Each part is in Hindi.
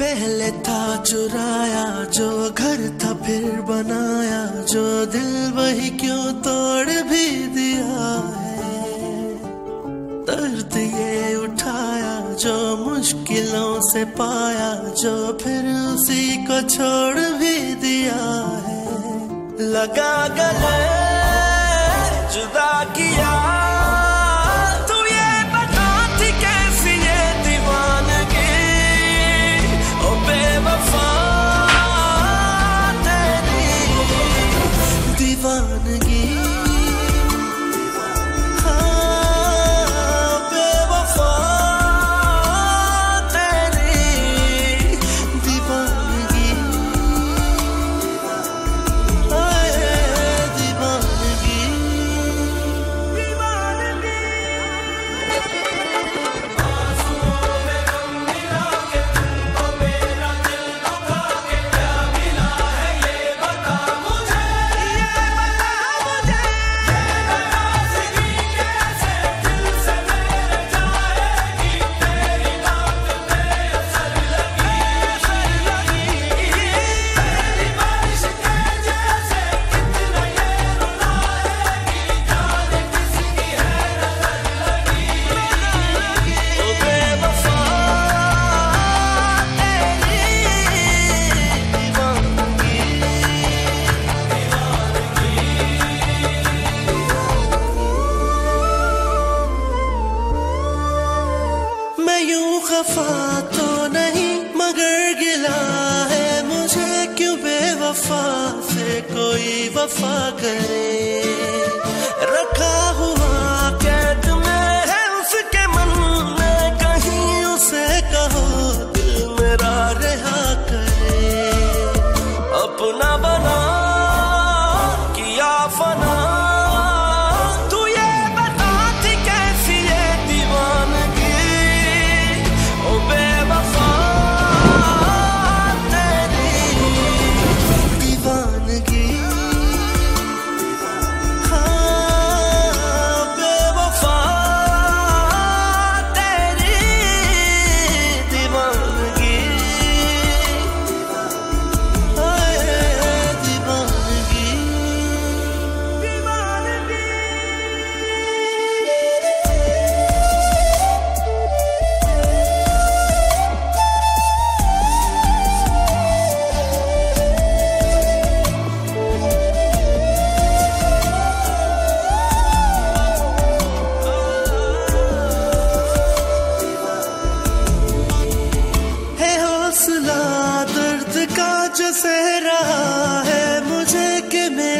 पहले था चुराया, जो घर था फिर बनाया, जो दिल वही क्यों तोड़ भी दिया है। दर्द ये उठाया, जो मुश्किलों से पाया, जो फिर उसी को छोड़ भी दिया है। लगा गले बेवफा से कोई वफा करे। रखा हुआ जो सह रहा है मुझे कि मेरे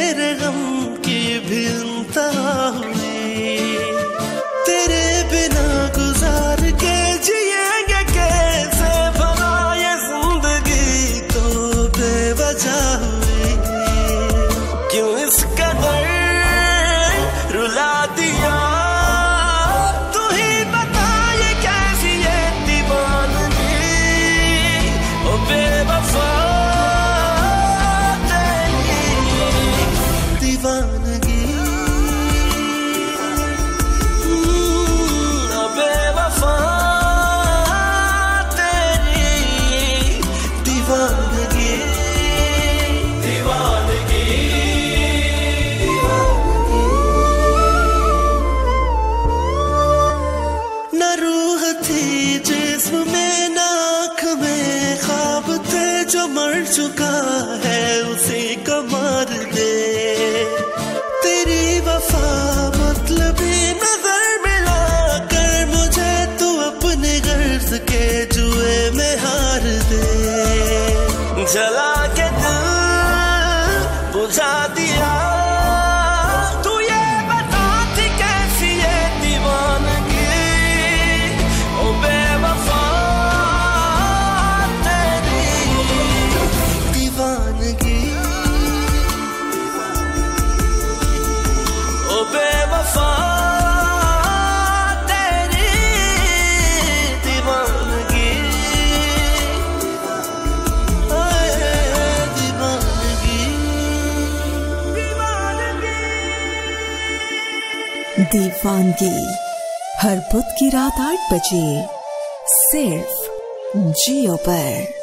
जो मर चुका है उसे कमार मार दे। तेरी वफा मतलब नज़र मिला कर मुझे तू अपने गर्ज के जुए में हार दे। जला के दिल बुझा दिया दीवानगी हर बुध की रात आठ बजे सिर्फ़ जियो पर।